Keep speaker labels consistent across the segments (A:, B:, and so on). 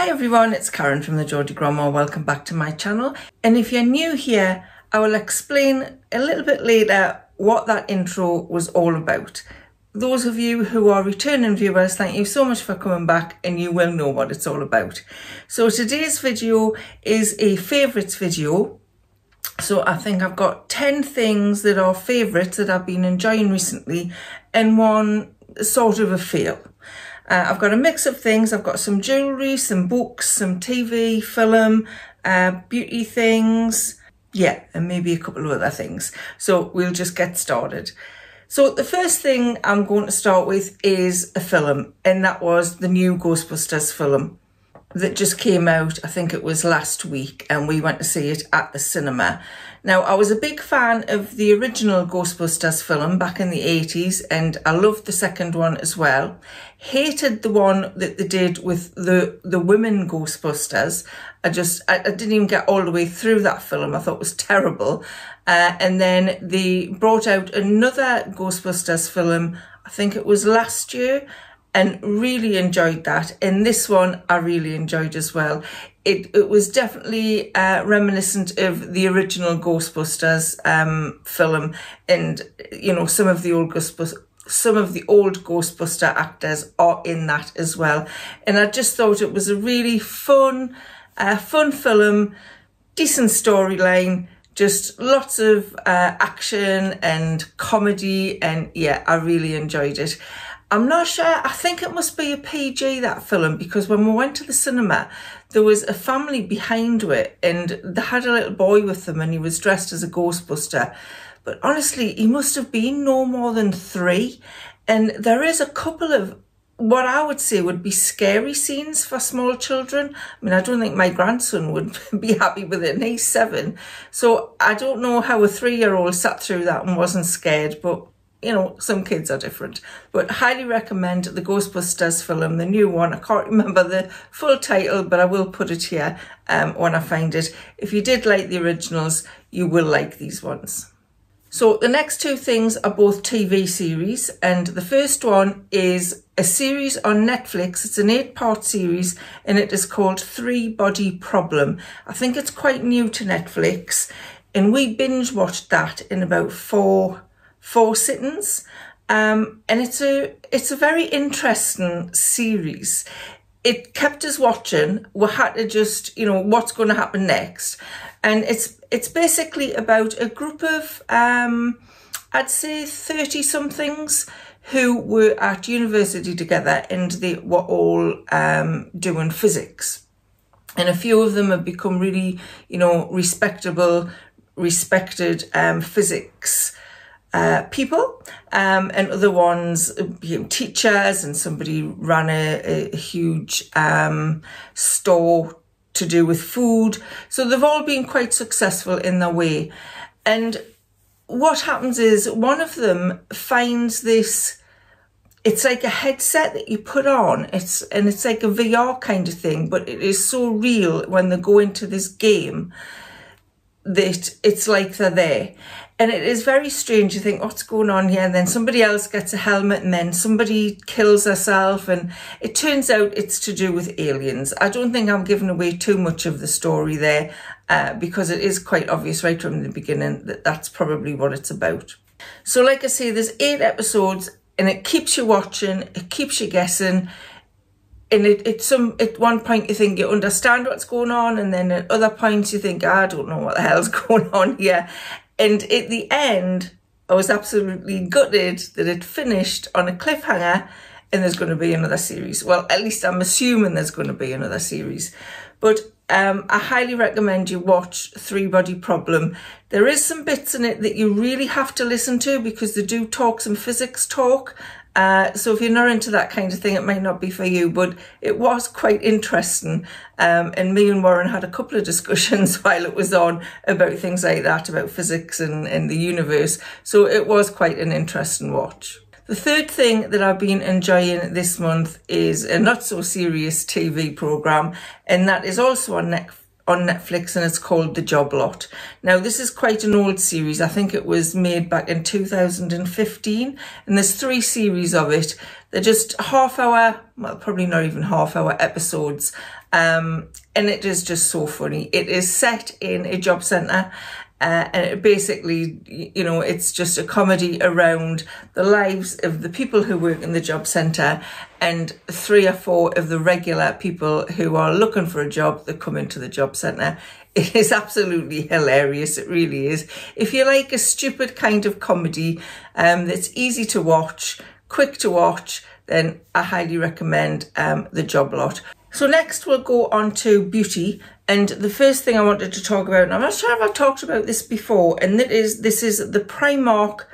A: Hi everyone, it's Karen from the Geordie Grandma. Welcome back to my channel. And if you're new here, I will explain a little bit later what that intro was all about. Those of you who are returning viewers, thank you so much for coming back and you will know what it's all about. So today's video is a favourites video. So I think I've got 10 things that are favourites that I've been enjoying recently and one sort of a fail. Uh, I've got a mix of things. I've got some jewellery, some books, some TV, film, uh, beauty things, yeah, and maybe a couple of other things. So we'll just get started. So the first thing I'm going to start with is a film, and that was the new Ghostbusters film that just came out, I think it was last week, and we went to see it at the cinema. Now, I was a big fan of the original Ghostbusters film back in the 80s, and I loved the second one as well. Hated the one that they did with the, the women Ghostbusters. I just, I, I didn't even get all the way through that film. I thought it was terrible. Uh, and then they brought out another Ghostbusters film, I think it was last year, and really enjoyed that. And this one I really enjoyed as well. It, it was definitely uh, reminiscent of the original Ghostbusters um, film and, you know, some of the old Ghostbusters some of the old Ghostbuster actors are in that as well. And I just thought it was a really fun, uh, fun film, decent storyline, just lots of uh, action and comedy. And yeah, I really enjoyed it. I'm not sure. I think it must be a PG, that film, because when we went to the cinema, there was a family behind it and they had a little boy with them and he was dressed as a Ghostbuster. But honestly, he must have been no more than three. And there is a couple of what I would say would be scary scenes for small children. I mean, I don't think my grandson would be happy with it, and he's seven. So I don't know how a three year old sat through that and wasn't scared, but you know, some kids are different. But highly recommend the Ghostbusters film, the new one. I can't remember the full title, but I will put it here um, when I find it. If you did like the originals, you will like these ones. So the next two things are both TV series, and the first one is a series on Netflix. It's an eight-part series, and it is called Three Body Problem. I think it's quite new to Netflix, and we binge watched that in about four four sittings. Um, and it's a it's a very interesting series. It kept us watching. We had to just, you know, what's going to happen next, and it's it's basically about a group of, um, I'd say, thirty somethings who were at university together, and they were all um, doing physics, and a few of them have become really, you know, respectable, respected um, physics uh, people um, and other ones, you know, teachers and somebody ran a, a huge um, store to do with food. So they've all been quite successful in their way. And what happens is one of them finds this, it's like a headset that you put on. It's and it's like a VR kind of thing, but it is so real when they go into this game that it's like they're there. And it is very strange. You think, what's going on here? And then somebody else gets a helmet and then somebody kills herself. And it turns out it's to do with aliens. I don't think I'm giving away too much of the story there uh, because it is quite obvious right from the beginning that that's probably what it's about. So like I say, there's eight episodes and it keeps you watching. It keeps you guessing and it, some at one point you think you understand what's going on and then at other points you think I don't know what the hell's going on here and at the end, I was absolutely gutted that it finished on a cliffhanger and there's going to be another series. Well, at least I'm assuming there's going to be another series. But um, I highly recommend you watch Three Body Problem. There is some bits in it that you really have to listen to because they do talk some physics talk uh, so if you're not into that kind of thing, it might not be for you, but it was quite interesting. Um, and me and Warren had a couple of discussions while it was on about things like that, about physics and, and the universe. So it was quite an interesting watch. The third thing that I've been enjoying this month is a not so serious TV program, and that is also on Netflix on Netflix and it's called The Job Lot. Now, this is quite an old series. I think it was made back in 2015 and there's three series of it. They're just half hour, well, probably not even half hour episodes. Um, and it is just so funny. It is set in a job centre uh, and basically, you know, it's just a comedy around the lives of the people who work in the job centre and three or four of the regular people who are looking for a job that come into the job centre. It is absolutely hilarious. It really is. If you like a stupid kind of comedy um, that's easy to watch, quick to watch, then I highly recommend um, The Job Lot. So next we'll go on to beauty and the first thing I wanted to talk about, and I'm not sure if I've talked about this before, and that is this is the Primark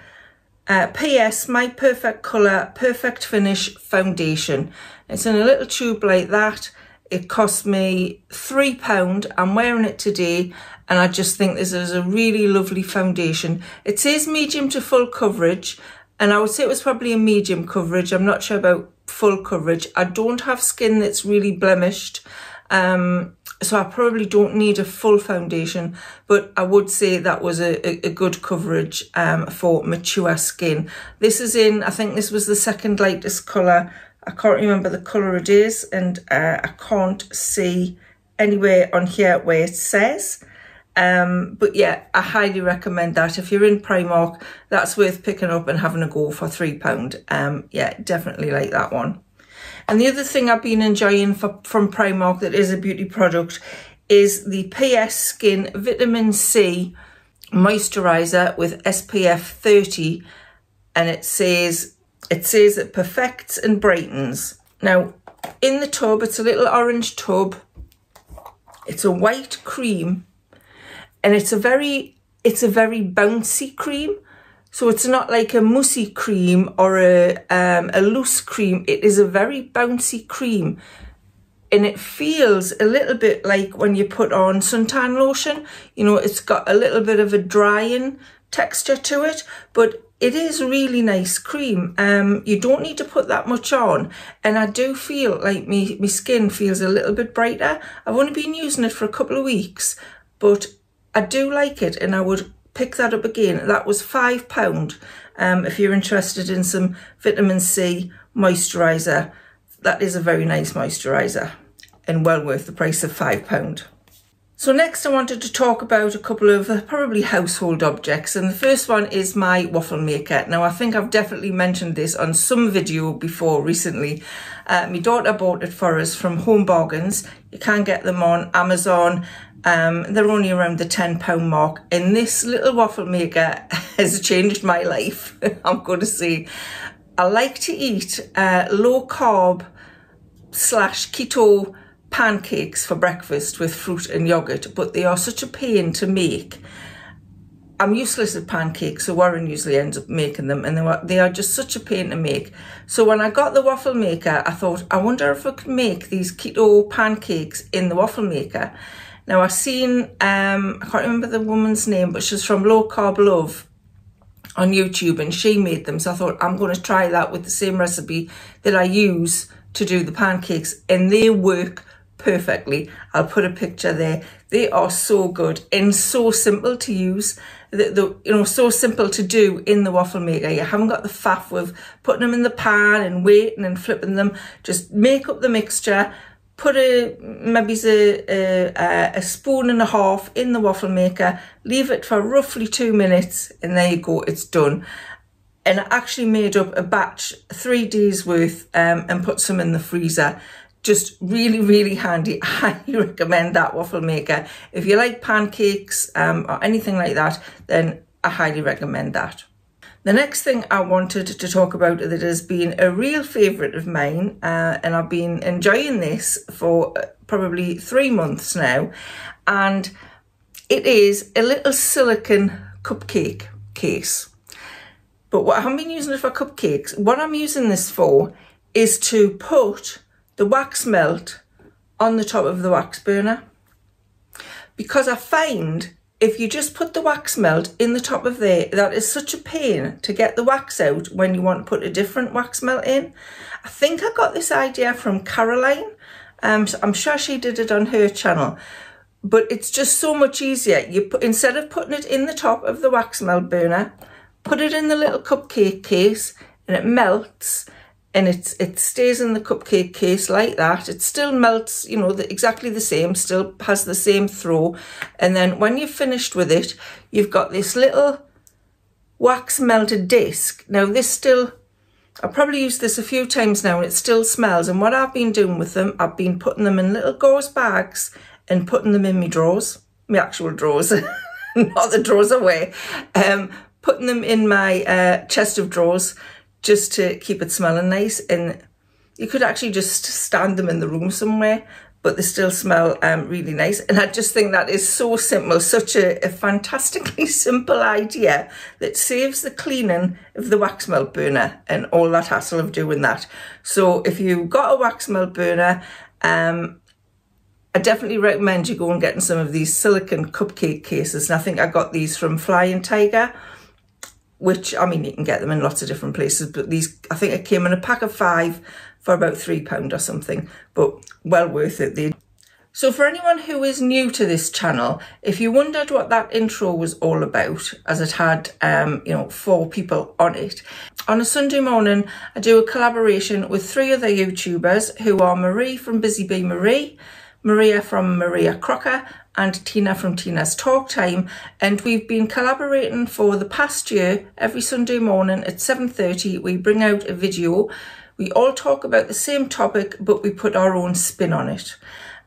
A: uh, PS My Perfect Colour Perfect Finish Foundation. It's in a little tube like that. It cost me £3. I'm wearing it today and I just think this is a really lovely foundation. It says medium to full coverage and I would say it was probably a medium coverage. I'm not sure about full coverage. I don't have skin that's really blemished. Um, so I probably don't need a full foundation, but I would say that was a, a, good coverage um, for mature skin. This is in, I think this was the second lightest colour. I can't remember the colour it is, and uh, I can't see anywhere on here where it says. Um, but yeah, I highly recommend that. If you're in Primark, that's worth picking up and having a go for £3. Um, yeah, definitely like that one. And the other thing I've been enjoying for, from Primark that is a beauty product is the PS Skin Vitamin C moisturizer with SPF 30 and it says it says it perfects and brightens. Now in the tub it's a little orange tub. It's a white cream and it's a very it's a very bouncy cream so it's not like a moussey cream or a, um, a loose cream. It is a very bouncy cream. And it feels a little bit like when you put on suntan lotion. You know, it's got a little bit of a drying texture to it, but it is really nice cream. Um, you don't need to put that much on. And I do feel like my, my skin feels a little bit brighter. I've only been using it for a couple of weeks, but I do like it and I would pick that up again. That was £5 um, if you're interested in some vitamin C moisturiser. That is a very nice moisturiser and well worth the price of £5. So next I wanted to talk about a couple of uh, probably household objects and the first one is my waffle maker. Now I think I've definitely mentioned this on some video before recently. Uh, my daughter bought it for us from Home Bargains. You can get them on Amazon um, they're only around the £10 mark. And this little waffle maker has changed my life, I'm going to say. I like to eat uh, low carb slash keto pancakes for breakfast with fruit and yogurt, but they are such a pain to make. I'm useless at pancakes, so Warren usually ends up making them, and they are, they are just such a pain to make. So when I got the waffle maker, I thought, I wonder if I could make these keto pancakes in the waffle maker. Now I've seen, um, I can't remember the woman's name, but she's from Low Carb Love on YouTube and she made them. So I thought I'm going to try that with the same recipe that I use to do the pancakes and they work perfectly. I'll put a picture there. They are so good and so simple to use. The, the, you know, so simple to do in the waffle maker. You haven't got the faff with putting them in the pan and waiting and flipping them. Just make up the mixture, put a maybe a, a, a spoon and a half in the waffle maker, leave it for roughly two minutes, and there you go, it's done. And I actually made up a batch, three days worth, um, and put some in the freezer. Just really, really handy. I highly recommend that waffle maker. If you like pancakes um, or anything like that, then I highly recommend that. The next thing I wanted to talk about that has been a real favourite of mine, uh, and I've been enjoying this for uh, probably three months now, and it is a little silicon cupcake case. But what I haven't been using it for cupcakes, what I'm using this for is to put the wax melt on the top of the wax burner. Because I find if you just put the wax melt in the top of there, that is such a pain to get the wax out when you want to put a different wax melt in. I think I got this idea from Caroline. Um, I'm sure she did it on her channel. but it's just so much easier. You put, Instead of putting it in the top of the wax melt burner, put it in the little cupcake case and it melts and it, it stays in the cupcake case like that. It still melts, you know, the, exactly the same, still has the same throw. And then when you've finished with it, you've got this little wax melted disc. Now this still, I've probably used this a few times now and it still smells. And what I've been doing with them, I've been putting them in little gauze bags and putting them in my drawers, my actual drawers, not the drawers away. Um, putting them in my uh, chest of drawers just to keep it smelling nice. And you could actually just stand them in the room somewhere, but they still smell um, really nice. And I just think that is so simple, such a, a fantastically simple idea that saves the cleaning of the wax melt burner and all that hassle of doing that. So if you've got a wax melt burner, um, I definitely recommend you go and getting some of these silicone cupcake cases. And I think I got these from Flying Tiger which I mean you can get them in lots of different places but these I think it came in a pack of five for about three pound or something but well worth it. They so for anyone who is new to this channel if you wondered what that intro was all about as it had um you know four people on it on a Sunday morning I do a collaboration with three other YouTubers who are Marie from Busy Bee Marie Maria from Maria Crocker and Tina from Tina's Talk Time and we've been collaborating for the past year. Every Sunday morning at 7.30 we bring out a video. We all talk about the same topic but we put our own spin on it.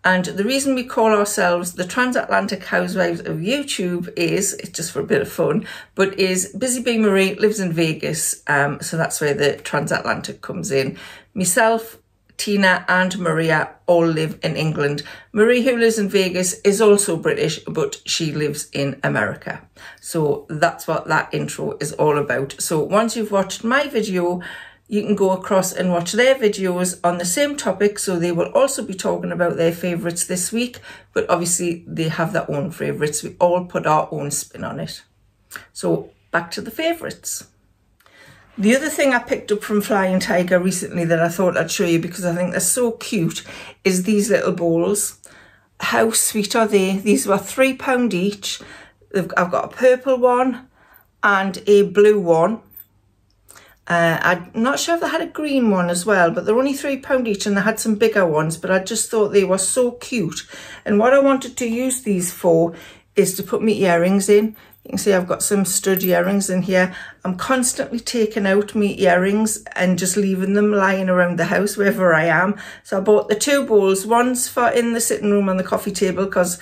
A: And the reason we call ourselves the Transatlantic Housewives of YouTube is, it's just for a bit of fun, but is Busy Bee Marie lives in Vegas. Um, so that's where the Transatlantic comes in. Myself, Tina and Maria all live in England. Marie, who lives in Vegas, is also British, but she lives in America. So that's what that intro is all about. So once you've watched my video, you can go across and watch their videos on the same topic. So they will also be talking about their favourites this week, but obviously they have their own favourites. We all put our own spin on it. So back to the favourites. The other thing I picked up from Flying Tiger recently that I thought I'd show you because I think they're so cute is these little bowls. How sweet are they? These were £3 each. I've got a purple one and a blue one. Uh, I'm not sure if they had a green one as well, but they're only £3 each and they had some bigger ones, but I just thought they were so cute. And what I wanted to use these for is to put my earrings in. You can see I've got some stud earrings in here. I'm constantly taking out my earrings and just leaving them lying around the house wherever I am. So I bought the two bowls. One's for in the sitting room on the coffee table because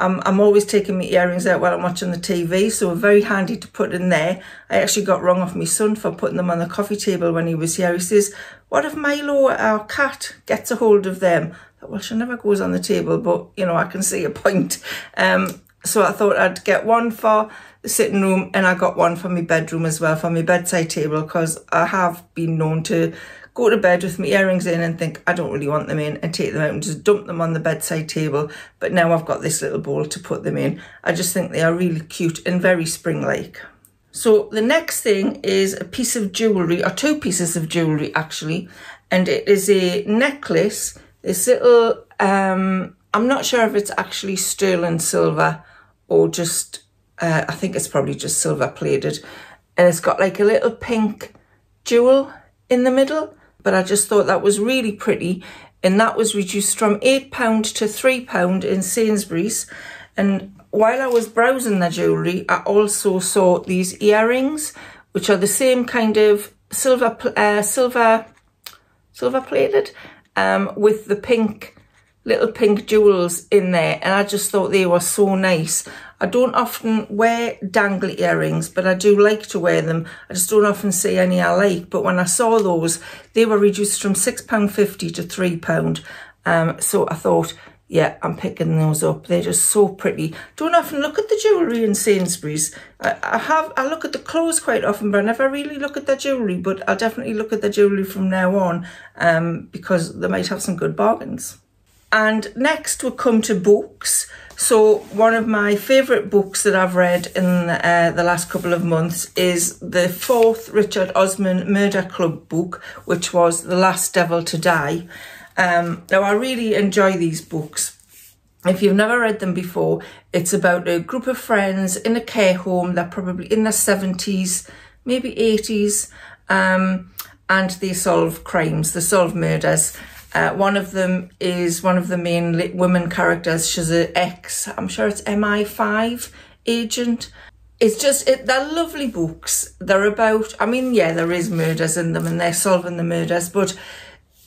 A: I'm, I'm always taking my earrings out while I'm watching the TV. So very handy to put in there. I actually got wrong off my son for putting them on the coffee table when he was here. He says, what if Milo, our cat, gets a hold of them? well, she never goes on the table, but, you know, I can see a point. Um, so I thought I'd get one for the sitting room and I got one for my bedroom as well, for my bedside table, because I have been known to go to bed with my earrings in and think I don't really want them in and take them out and just dump them on the bedside table. But now I've got this little bowl to put them in. I just think they are really cute and very spring-like. So the next thing is a piece of jewellery, or two pieces of jewellery actually, and it is a necklace, this little, um, I'm not sure if it's actually sterling silver or just, uh, I think it's probably just silver plated. And it's got like a little pink jewel in the middle. But I just thought that was really pretty. And that was reduced from £8 to £3 in Sainsbury's. And while I was browsing the jewellery, I also saw these earrings, which are the same kind of silver, uh, silver, silver plated, um, with the pink little pink jewels in there and I just thought they were so nice. I don't often wear dangly earrings, but I do like to wear them. I just don't often see any I like. But when I saw those, they were reduced from £6.50 to £3. Um, so I thought, yeah, I'm picking those up. They're just so pretty. Don't often look at the jewellery in Sainsbury's. I, I have, I look at the clothes quite often, but I never really look at the jewellery. But I'll definitely look at the jewellery from now on um, because they might have some good bargains. And next we'll come to books. So one of my favourite books that I've read in uh, the last couple of months is the fourth Richard Osman Murder Club book, which was The Last Devil to Die. Um, now I really enjoy these books. if you've never read them before, it's about a group of friends in a care home. They're probably in their 70s, maybe 80s, um, and they solve crimes, they solve murders. Uh, one of them is one of the main women characters. She's an ex, I'm sure it's MI5 agent. It's just, it, they're lovely books. They're about, I mean, yeah, there is murders in them and they're solving the murders, but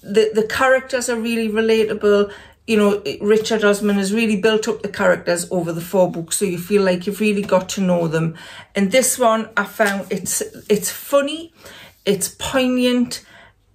A: the, the characters are really relatable you know, Richard Osman has really built up the characters over the four books, so you feel like you've really got to know them. And this one, I found it's it's funny, it's poignant,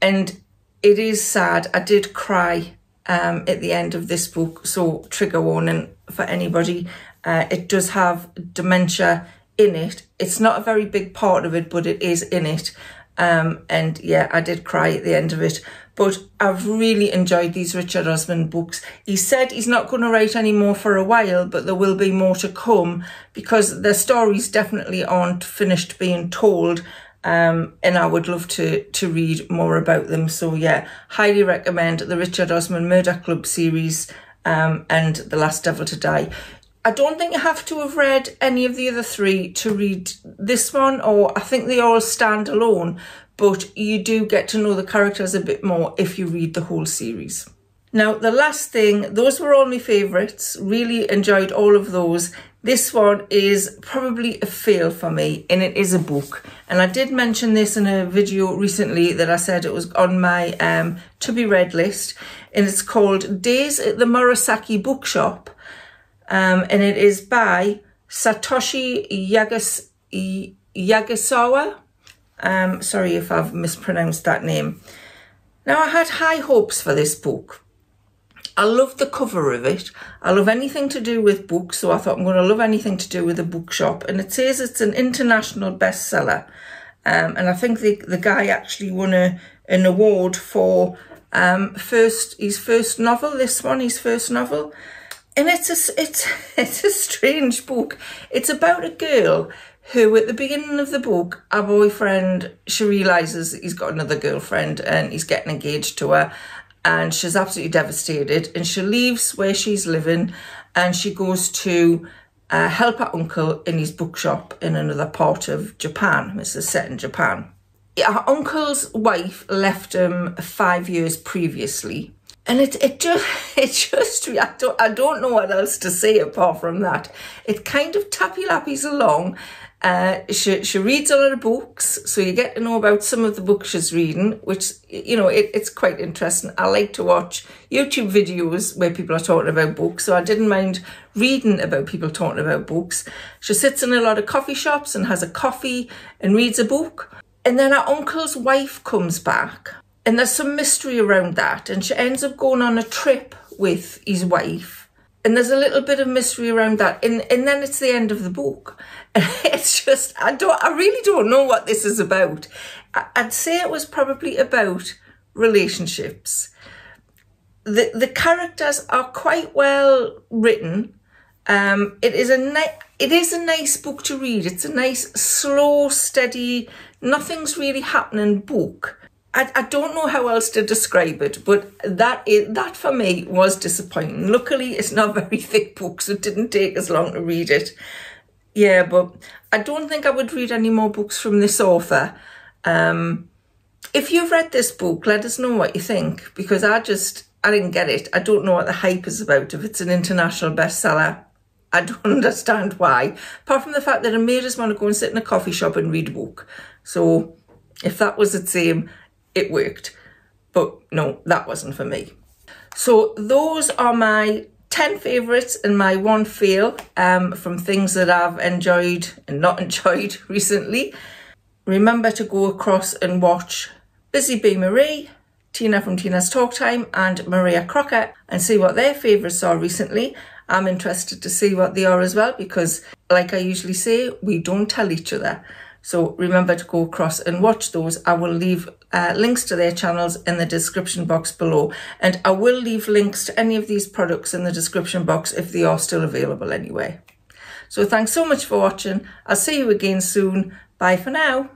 A: and it is sad. I did cry um, at the end of this book, so trigger warning for anybody. Uh, it does have dementia in it. It's not a very big part of it, but it is in it. Um, and yeah, I did cry at the end of it. But I've really enjoyed these Richard Osman books. He said he's not going to write any more for a while, but there will be more to come because the stories definitely aren't finished being told. Um, and I would love to to read more about them. So yeah, highly recommend the Richard Osman Murder Club series um, and The Last Devil to Die. I don't think you have to have read any of the other three to read this one, or I think they all stand alone, but you do get to know the characters a bit more if you read the whole series. Now, the last thing, those were all my favourites, really enjoyed all of those. This one is probably a fail for me, and it is a book. And I did mention this in a video recently that I said it was on my um, to be read list, and it's called Days at the Morisaki Bookshop, um, and it is by Satoshi Yagas Yagasawa. Um, sorry if I've mispronounced that name. Now, I had high hopes for this book. I love the cover of it. I love anything to do with books, so I thought I'm going to love anything to do with a bookshop. And it says it's an international bestseller. Um, and I think the, the guy actually won a, an award for um, first his first novel, this one, his first novel. And it's a, it's, it's a strange book. It's about a girl who at the beginning of the book, our boyfriend, she realises he's got another girlfriend and he's getting engaged to her and she's absolutely devastated and she leaves where she's living and she goes to uh, help her uncle in his bookshop in another part of Japan. This is set in Japan. Her uncle's wife left him five years previously and it it just it just I don't I don't know what else to say apart from that. It kind of tappy lappies along uh, she, she reads a lot of books, so you get to know about some of the books she's reading, which, you know, it, it's quite interesting. I like to watch YouTube videos where people are talking about books, so I didn't mind reading about people talking about books. She sits in a lot of coffee shops and has a coffee and reads a book. And then her uncle's wife comes back, and there's some mystery around that, and she ends up going on a trip with his wife and there's a little bit of mystery around that. And and then it's the end of the book. And it's just i don't i really don't know what this is about. I'd say it was probably about relationships. The the characters are quite well written. Um it is a it is a nice book to read. It's a nice slow steady nothing's really happening book I, I don't know how else to describe it, but that is, that for me was disappointing. Luckily, it's not a very thick book, so it didn't take as long to read it. Yeah, but I don't think I would read any more books from this author. Um, if you've read this book, let us know what you think, because I just, I didn't get it. I don't know what the hype is about. If it's an international bestseller, I don't understand why. Apart from the fact that it made us want to go and sit in a coffee shop and read a book. So if that was the aim, it worked. But no, that wasn't for me. So those are my 10 favourites and my one fail um, from things that I've enjoyed and not enjoyed recently. Remember to go across and watch Busy Bee Marie, Tina from Tina's Talk Time and Maria Crocker and see what their favourites are recently. I'm interested to see what they are as well because like I usually say, we don't tell each other. So remember to go across and watch those. I will leave uh, links to their channels in the description box below. And I will leave links to any of these products in the description box if they are still available anyway. So thanks so much for watching. I'll see you again soon. Bye for now.